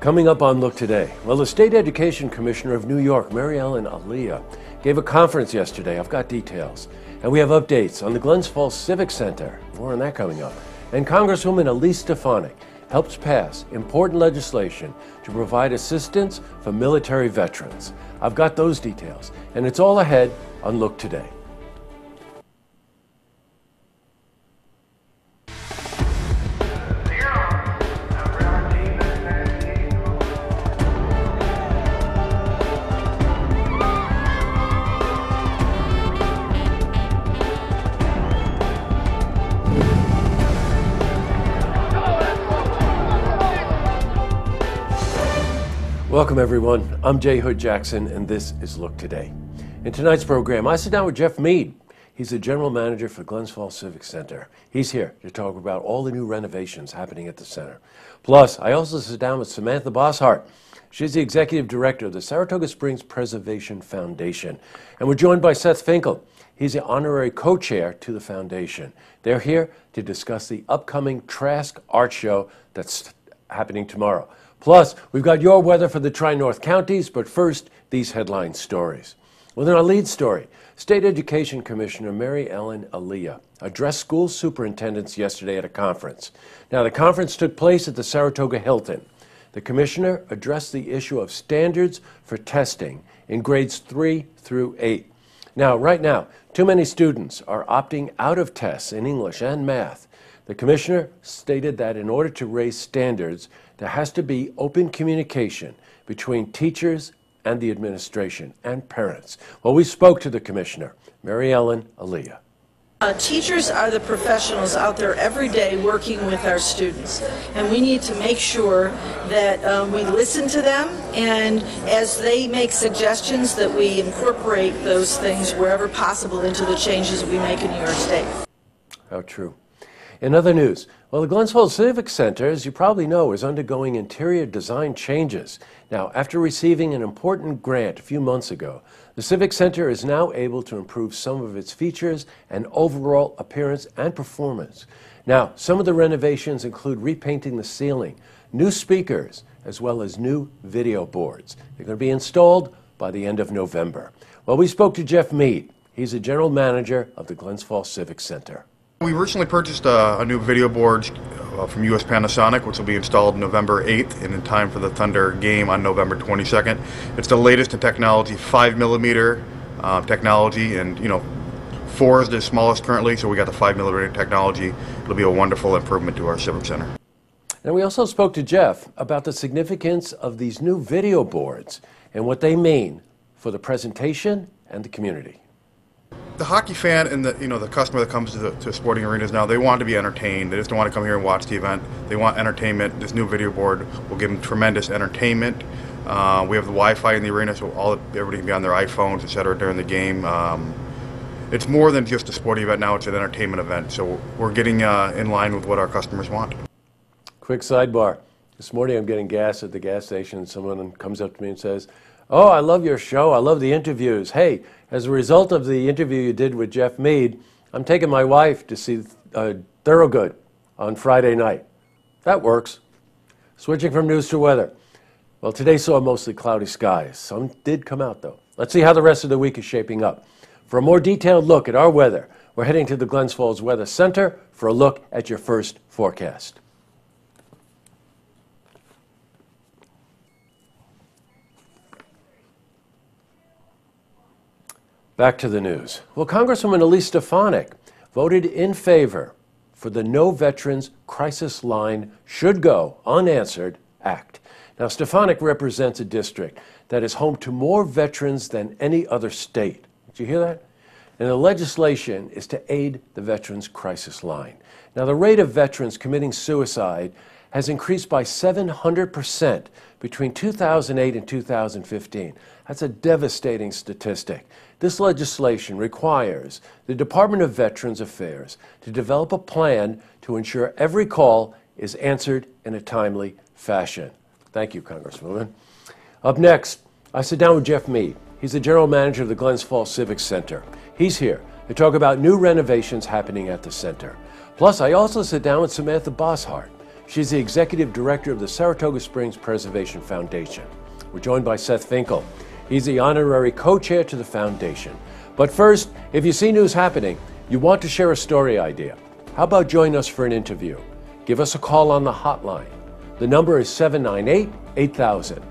Coming up on Look Today, well, the State Education Commissioner of New York, Mary Ellen Elia, gave a conference yesterday. I've got details. And we have updates on the Glens Falls Civic Center. More on that coming up. And Congresswoman Elise Stefanik helps pass important legislation to provide assistance for military veterans. I've got those details, and it's all ahead on Look Today. Welcome, everyone. I'm Jay Hood Jackson, and this is Look Today. In tonight's program, I sit down with Jeff Mead. He's the general manager for Glens Falls Civic Center. He's here to talk about all the new renovations happening at the center. Plus, I also sit down with Samantha Bosshart. She's the executive director of the Saratoga Springs Preservation Foundation. And we're joined by Seth Finkel. He's the honorary co chair to the foundation. They're here to discuss the upcoming Trask Art Show that's happening tomorrow. Plus, we've got your weather for the Tri North counties, but first, these headline stories. Well, in our lead story, State Education Commissioner Mary Ellen Elia addressed school superintendents yesterday at a conference. Now, the conference took place at the Saratoga Hilton. The commissioner addressed the issue of standards for testing in grades 3 through 8. Now, right now, too many students are opting out of tests in English and math. The commissioner stated that in order to raise standards, there has to be open communication between teachers and the administration and parents. Well, we spoke to the commissioner, Mary Ellen Elia. Uh, teachers are the professionals out there every day working with our students, and we need to make sure that um, we listen to them, and as they make suggestions, that we incorporate those things wherever possible into the changes we make in New York State. How true. In other news, well, the Glens Falls Civic Center, as you probably know, is undergoing interior design changes. Now, after receiving an important grant a few months ago, the Civic Center is now able to improve some of its features and overall appearance and performance. Now, some of the renovations include repainting the ceiling, new speakers, as well as new video boards. They're going to be installed by the end of November. Well, we spoke to Jeff Mead. He's the general manager of the Glens Falls Civic Center. We recently purchased a, a new video board uh, from US Panasonic, which will be installed November 8th and in time for the Thunder game on November 22nd. It's the latest in technology, 5 millimeter uh, technology, and you know, 4 is the smallest currently, so we got the 5 millimeter technology. It'll be a wonderful improvement to our Civic Center. And we also spoke to Jeff about the significance of these new video boards and what they mean for the presentation and the community the hockey fan and the you know the customer that comes to, the, to sporting arenas now they want to be entertained. They just don't want to come here and watch the event. They want entertainment. This new video board will give them tremendous entertainment. Uh, we have the Wi-Fi in the arena so all everybody can be on their iPhones etc during the game. Um, it's more than just a sporting event now it's an entertainment event. So we're getting uh, in line with what our customers want. Quick sidebar. This morning I'm getting gas at the gas station and someone comes up to me and says oh I love your show I love the interviews hey as a result of the interview you did with Jeff Mead, I'm taking my wife to see uh, Thorogood on Friday night. That works. Switching from news to weather. Well, today saw mostly cloudy skies. Some did come out, though. Let's see how the rest of the week is shaping up. For a more detailed look at our weather, we're heading to the Glens Falls Weather Center for a look at your first forecast. Back to the news. Well, Congresswoman Elise Stefanik voted in favor for the No Veterans Crisis Line Should Go Unanswered Act. Now, Stefanik represents a district that is home to more veterans than any other state. Did you hear that? And the legislation is to aid the Veterans Crisis Line. Now, the rate of veterans committing suicide has increased by 700% between 2008 and 2015. That's a devastating statistic. This legislation requires the Department of Veterans Affairs to develop a plan to ensure every call is answered in a timely fashion. Thank you, Congresswoman. Up next, I sit down with Jeff Mead. He's the general manager of the Glens Falls Civic Center. He's here to talk about new renovations happening at the center. Plus, I also sit down with Samantha Bosshart. She's the executive director of the Saratoga Springs Preservation Foundation. We're joined by Seth Finkel. He's the honorary co chair to the foundation. But first, if you see news happening, you want to share a story idea. How about join us for an interview? Give us a call on the hotline. The number is 798 8000.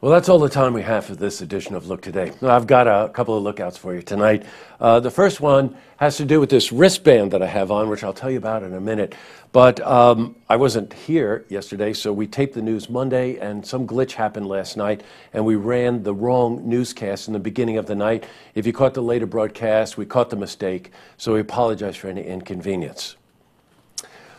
Well, that's all the time we have for this edition of Look Today. I've got a couple of lookouts for you tonight. Uh, the first one has to do with this wristband that I have on, which I'll tell you about in a minute. But um, I wasn't here yesterday, so we taped the news Monday, and some glitch happened last night, and we ran the wrong newscast in the beginning of the night. If you caught the later broadcast, we caught the mistake, so we apologize for any inconvenience.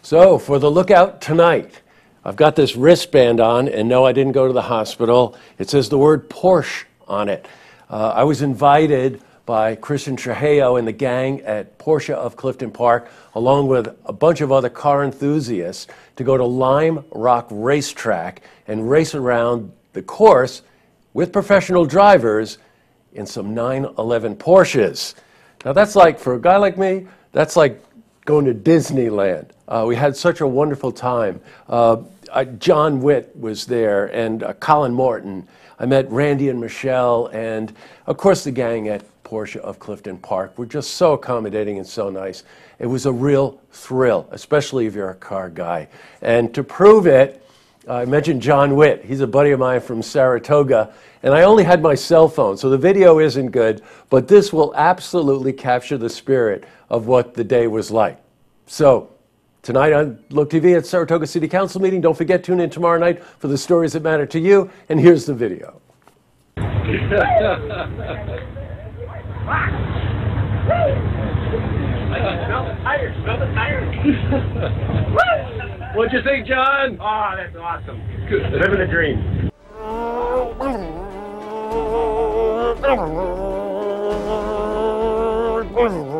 So, for the lookout tonight, I've got this wristband on, and no, I didn't go to the hospital. It says the word Porsche on it. Uh, I was invited by Christian Trujillo and the gang at Porsche of Clifton Park, along with a bunch of other car enthusiasts, to go to Lime Rock Racetrack and race around the course with professional drivers in some 911 Porsches. Now, that's like, for a guy like me, that's like going to Disneyland. Uh, we had such a wonderful time. Uh, uh, John Witt was there and uh, Colin Morton. I met Randy and Michelle, and of course, the gang at Porsche of Clifton Park were just so accommodating and so nice. It was a real thrill, especially if you're a car guy. And to prove it, I mentioned John Witt. He's a buddy of mine from Saratoga, and I only had my cell phone, so the video isn't good, but this will absolutely capture the spirit of what the day was like. So, tonight on Look TV at Saratoga City Council meeting, don't forget, to tune in tomorrow night for the stories that matter to you, and here's the video. What'd you think, John? Oh, that's awesome. Good. Living the dream.